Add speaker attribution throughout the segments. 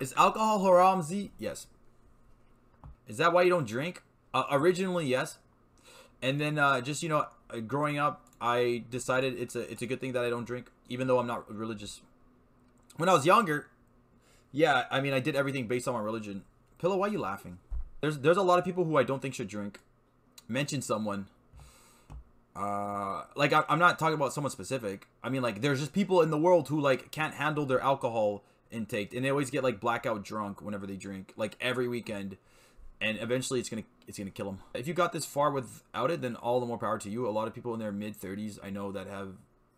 Speaker 1: Is alcohol haram, Z? Yes. Is that why you don't drink? Uh, originally, yes. And then uh, just, you know, uh, growing up, I decided it's a it's a good thing that I don't drink, even though I'm not religious. When I was younger, yeah, I mean, I did everything based on my religion. Pillow, why are you laughing? There's there's a lot of people who I don't think should drink. Mention someone. Uh, like I, I'm not talking about someone specific. I mean, like there's just people in the world who like can't handle their alcohol intake, and they always get like blackout drunk whenever they drink, like every weekend, and eventually it's gonna it's gonna kill them. If you got this far without it, then all the more power to you. A lot of people in their mid 30s, I know that have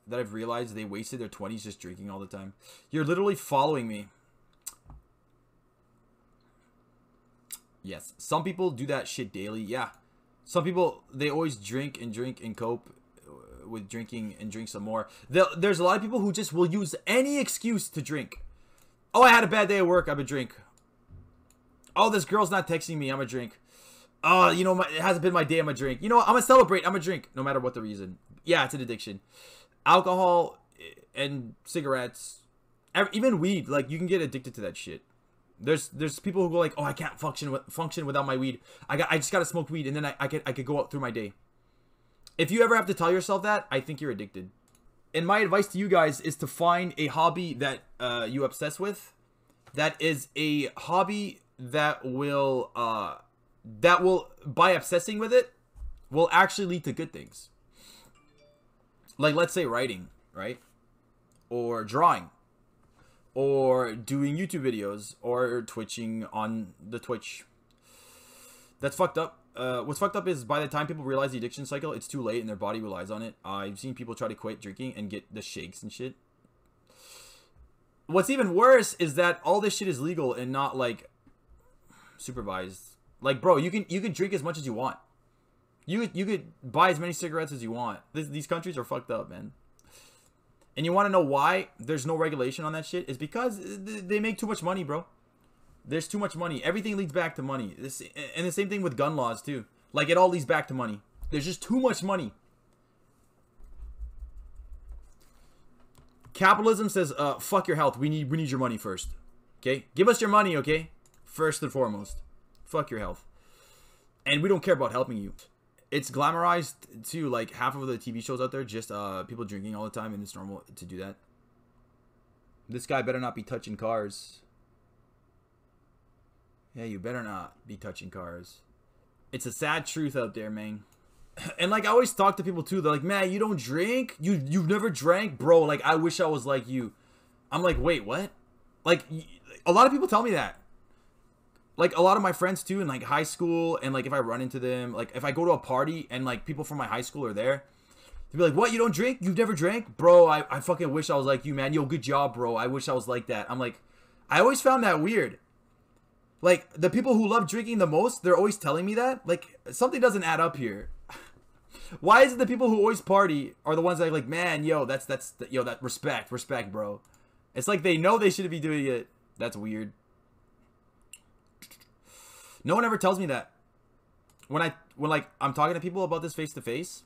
Speaker 1: that I've realized they wasted their 20s just drinking all the time. You're literally following me. Yes, some people do that shit daily. Yeah, some people they always drink and drink and cope uh, with drinking and drink some more. There's a lot of people who just will use any excuse to drink. Oh, I had a bad day at work. I'm a drink. Oh, this girl's not texting me. I'm a drink. Oh, you know, my, it hasn't been my day. I'm a drink. You know, what? I'm gonna celebrate. I'm a drink, no matter what the reason. Yeah, it's an addiction. Alcohol eh, and cigarettes, even weed. Like you can get addicted to that shit. There's there's people who go like, oh, I can't function function without my weed. I got I just gotta smoke weed, and then I, I could I could go out through my day. If you ever have to tell yourself that, I think you're addicted. And my advice to you guys is to find a hobby that uh, you obsess with. That is a hobby that will uh, that will by obsessing with it will actually lead to good things. Like let's say writing, right? Or drawing or doing YouTube videos or twitching on the Twitch. That's fucked up. Uh, what's fucked up is by the time people realize the addiction cycle, it's too late and their body relies on it. I've seen people try to quit drinking and get the shakes and shit. What's even worse is that all this shit is legal and not like supervised. Like, bro, you can you can drink as much as you want. You you could buy as many cigarettes as you want. This, these countries are fucked up, man and you want to know why there's no regulation on that shit is because they make too much money, bro. There's too much money. Everything leads back to money. This and the same thing with gun laws too. Like it all leads back to money. There's just too much money. Capitalism says, uh, fuck your health. We need we need your money first. Okay? Give us your money, okay? First and foremost. Fuck your health. And we don't care about helping you it's glamorized too. Like half of the TV shows out there, just uh, people drinking all the time, and it's normal to do that. This guy better not be touching cars. Yeah, you better not be touching cars. It's a sad truth out there, man. And like I always talk to people too. They're like, "Man, you don't drink? You you've never drank, bro? Like I wish I was like you." I'm like, "Wait, what?" Like a lot of people tell me that like a lot of my friends too in like high school and like if I run into them, like if I go to a party and like people from my high school are there, they'd be like, What, you don't drink? You've never drank? Bro, I, I fucking wish I was like you, man. Yo, good job, bro. I wish I was like that. I'm like, I always found that weird. Like the people who love drinking the most, they're always telling me that. Like something doesn't add up here. Why is it the people who always party are the ones that like, man, yo, that's that's yo, that respect, respect, bro. It's like they know they shouldn't be doing it. That's weird. No one ever tells me that. When I when like I'm talking to people about this face to face.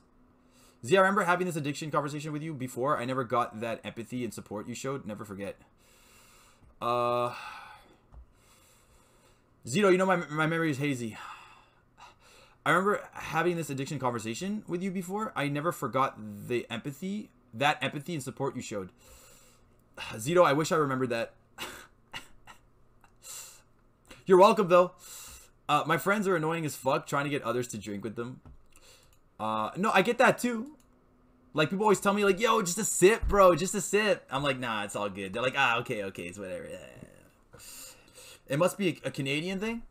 Speaker 1: Z, I remember having this addiction conversation with you before. I never got that empathy and support you showed. Never forget. Uh, Zito, you know my my memory is hazy. I remember having this addiction conversation with you before. I never forgot the empathy, that empathy and support you showed. Zito, I wish I remembered that. You're welcome though. Uh, my friends are annoying as fuck trying to get others to drink with them. Uh, no, I get that too. Like people always tell me like, "Yo, just a sip, bro, just a sip." I'm like, "Nah, it's all good." They're like, "Ah, okay, okay, it's whatever." It must be a, a Canadian thing.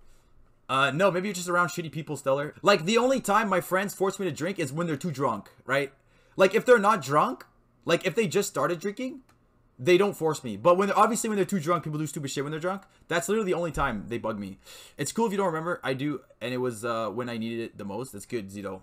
Speaker 1: Uh, no, maybe you're just around shitty people, Stellar. Like the only time my friends force me to drink is when they're too drunk, right? Like if they're not drunk, like if they just started drinking, they don't force me. But when obviously when they're too drunk, people do stupid shit when they're drunk. That's literally the only time they bug me. It's cool if you don't remember. I do, and it was uh, when I needed it the most. That's good, Zito.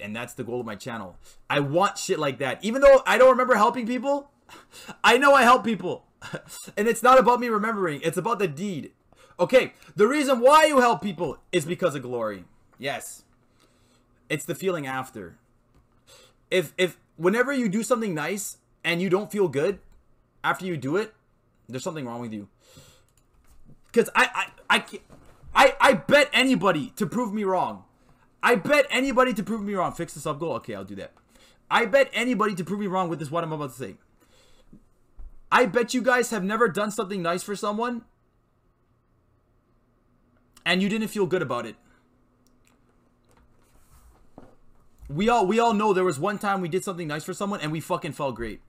Speaker 1: And that's the goal of my channel. I want shit like that. Even though I don't remember helping people, I know I help people. and it's not about me remembering. It's about the deed. Okay, the reason why you help people is because of glory. Yes. It's the feeling after. If if whenever you do something nice and you don't feel good, after you do it, there's something wrong with you. Because I, I, I, I, I bet anybody to prove me wrong. I bet anybody to prove me wrong. Fix the sub goal. Okay, I'll do that. I bet anybody to prove me wrong with this. What I'm about to say. I bet you guys have never done something nice for someone, and you didn't feel good about it. We all we all know there was one time we did something nice for someone and we fucking felt great.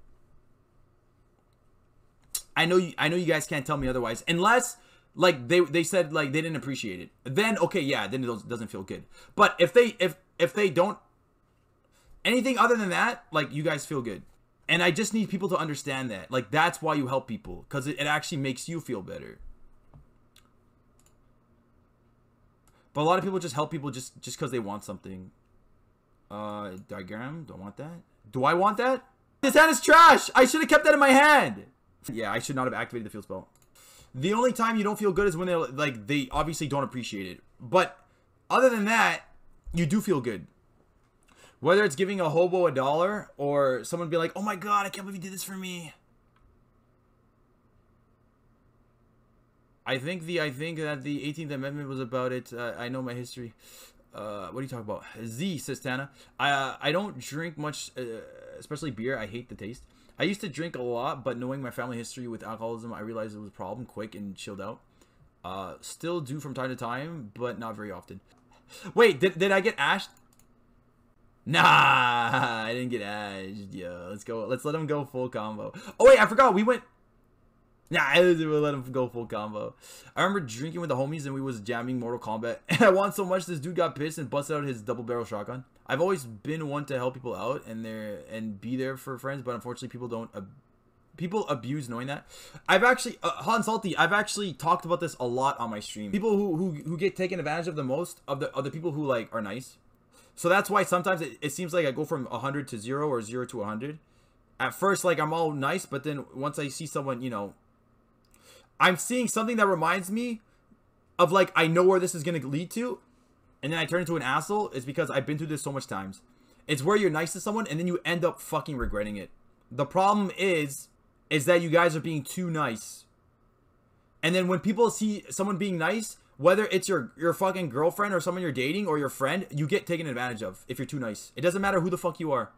Speaker 1: I know you I know you guys can't tell me otherwise unless like they they said like they didn't appreciate it. Then okay, yeah, then it doesn't feel good. But if they if if they don't anything other than that, like you guys feel good. And I just need people to understand that. Like that's why you help people cuz it, it actually makes you feel better. But a lot of people just help people just just cuz they want something. Uh, diagram. Don't want that. Do I want that? This hand is trash. I should have kept that in my hand. Yeah, I should not have activated the field spell. The only time you don't feel good is when they like they obviously don't appreciate it. But other than that, you do feel good. Whether it's giving a hobo a dollar or someone be like, "Oh my god, I can't believe you did this for me." I think the I think that the 18th Amendment was about it. Uh, I know my history. Uh, what are you talking about? Z says Tana. I uh, I don't drink much, uh, especially beer. I hate the taste. I used to drink a lot, but knowing my family history with alcoholism, I realized it was a problem quick and chilled out. Uh, still do from time to time, but not very often. Wait, did, did I get ashed? Nah, I didn't get ashed. Yeah, let's go. Let's let him go full combo. Oh wait, I forgot. We went Nah, I we'll let him go full combo. I remember drinking with the homies and we was jamming Mortal Kombat. And I won so much this dude got pissed and busted out his double barrel shotgun. I've always been one to help people out and there and be there for friends, but unfortunately people don't people abuse knowing that. I've actually uh, Han Salty, I've actually talked about this a lot on my stream. People who who, who get taken advantage of the most of the of the people who like are nice. So that's why sometimes it, it seems like I go from 100 to 0 or 0 to 100. At first like I'm all nice, but then once I see someone, you know, I'm seeing something that reminds me of like I know where this is gonna lead to, and then I turn into an asshole. Is because I've been through this so much times. It's where you're nice to someone and then you end up fucking regretting it. The problem is, is that you guys are being too nice. And then when people see someone being nice, whether it's your your fucking girlfriend or someone you're dating or your friend, you get taken advantage of if you're too nice. It doesn't matter who the fuck you are.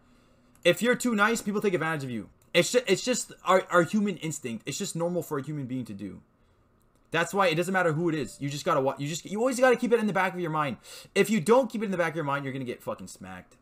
Speaker 1: If you're too nice, people take advantage of you. It's just, it's just our, our human instinct. It's just normal for a human being to do. That's why it doesn't matter who it is. You just gotta you just you always gotta keep it in the back of your mind. If you don't keep it in the back of your mind, you're gonna get fucking smacked.